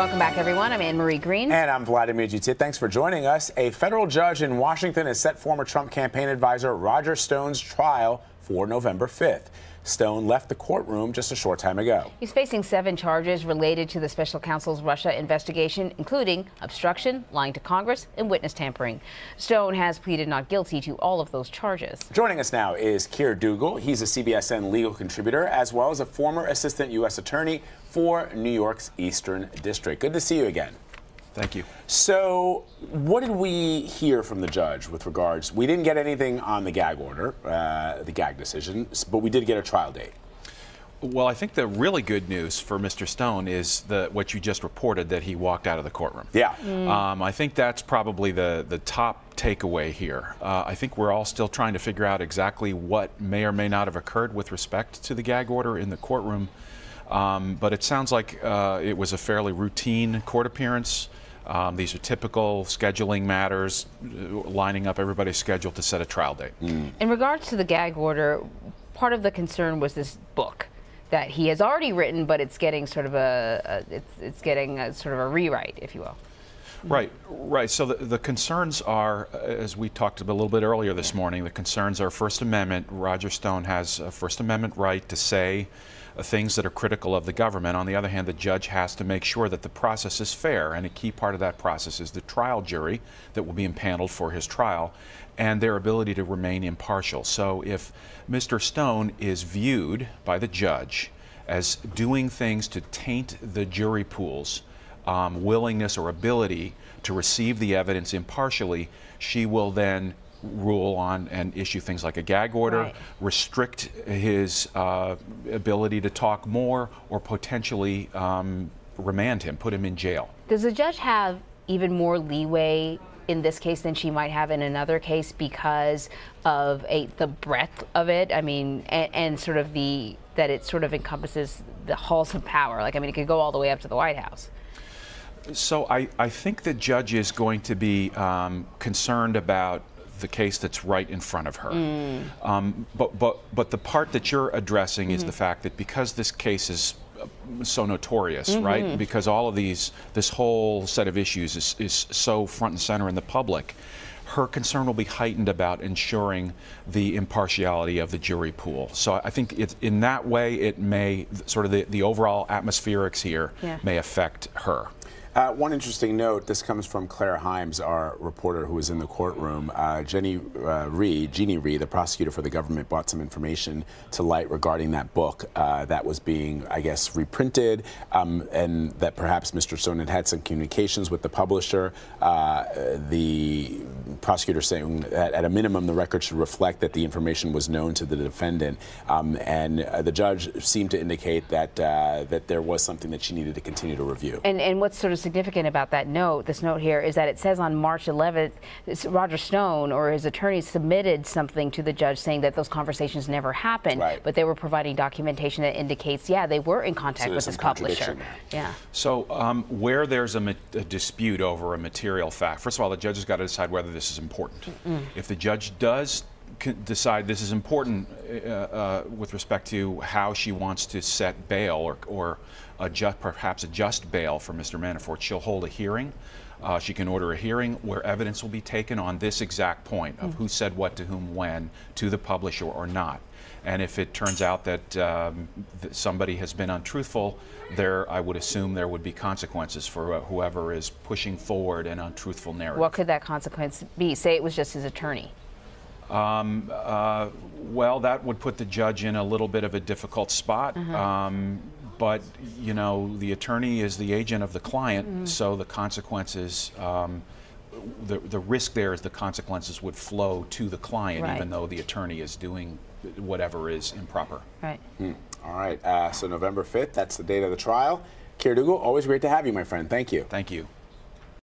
Welcome back, everyone. I'm Anne Marie Green. And I'm Vladimir Duthiers. Thanks for joining us. A federal judge in Washington has set former Trump campaign advisor Roger Stone's trial for November 5th. Stone left the courtroom just a short time ago. He's facing seven charges related to the special counsel's Russia investigation, including obstruction, lying to Congress, and witness tampering. Stone has pleaded not guilty to all of those charges. Joining us now is Keir Dougall. He's a CBSN legal contributor as well as a former assistant U.S. attorney for New York's Eastern District. Good to see you again. Thank you. So, what did we hear from the judge with regards? We didn't get anything on the gag order, uh, the gag decision, but we did get a trial date. Well, I think the really good news for Mr. Stone is the what you just reported that he walked out of the courtroom. Yeah. Mm. Um, I think that's probably the the top takeaway here. Uh, I think we're all still trying to figure out exactly what may or may not have occurred with respect to the gag order in the courtroom. Um, but it sounds like uh, it was a fairly routine court appearance. Um, these are typical scheduling matters, uh, lining up everybody's schedule to set a trial date. Mm. In regards to the gag order, part of the concern was this book that he has already written, but it's getting sort of a, a it's, it's, getting a, sort of a rewrite, if you will. Right, right. So the, the concerns are, uh, as we talked a little bit earlier this morning, the concerns are First Amendment. Roger Stone has a First Amendment right to say uh, things that are critical of the government. On the other hand, the judge has to make sure that the process is fair, and a key part of that process is the trial jury that will be impaneled for his trial and their ability to remain impartial. So if Mr. Stone is viewed by the judge as doing things to taint the jury pools, um, willingness or ability to receive the evidence impartially, she will then rule on and issue things like a gag order, right. restrict his uh, ability to talk more, or potentially um, remand him, put him in jail. Does the judge have even more leeway in this case than she might have in another case because of a, the breadth of it? I mean, and, and sort of the that it sort of encompasses the halls of power. Like, I mean, it could go all the way up to the White House. So I, I think the judge is going to be um, concerned about the case that's right in front of her. Mm. Um, but, but, but the part that you're addressing mm -hmm. is the mm-hmm. fact that because this case is uh, so notorious, mm -hmm. right? Because all of these, this whole set of issues is, is so front and center in the public, her concern will be heightened about ensuring the impartiality of the jury pool. So I think it, in that way, it may, sort of the, the overall atmospherics here yeah. may affect her. Uh, one interesting note, this comes from Clare Hymes, our reporter who was in the courtroom. Uh, Jenny uh, Rhee, Jeannie Rhee, the prosecutor for the government, brought some information to light regarding that book uh, that was being, I guess, reprinted, um, and that perhaps Mr. Stone had had some communications with the publisher. Uh, the prosecutor saying that at a minimum, the record should reflect that the information was known to the defendant, um, and uh, the judge seemed to indicate that that there was something that she needed to continue to review. And, and what's sort of significant about that note, this note here, is that it says on March 11th, Roger Stone or his attorney submitted something to the judge saying that those conversations never happened, right. but they were providing documentation that indicates, yeah, they were in contact so with his publisher. Yeah. So um, where there's a, a, dispute over a material fact, first of all, the judge has got to decide whether this is important. Mm -mm. If the judge does decide this is important uh, uh, with respect to how she wants to set bail or, or adjust, perhaps adjust bail for Mr. Manafort. She'll hold a hearing. Uh, she can order a hearing where evidence will be taken on this exact point of mm. who said what to whom when to the publisher or not. And if it turns out that, um, that somebody has been untruthful, there, I would assume there would be consequences for uh, whoever is pushing forward an untruthful narrative. What could that consequence be? Say it was just his attorney. Um, uh, well, that would put the judge in a little bit of a difficult spot. Uh -huh. um, but, you know, the attorney is the agent of the client, mm -hmm. so the consequences, um, the, the risk there is the consequences would flow to the client, right. even though the attorney is doing whatever is improper. Right. Hmm. All right. Uh, so November 5th, that's the date of the trial. Keir Dougall, always great to have you, my friend. Thank you. Thank you.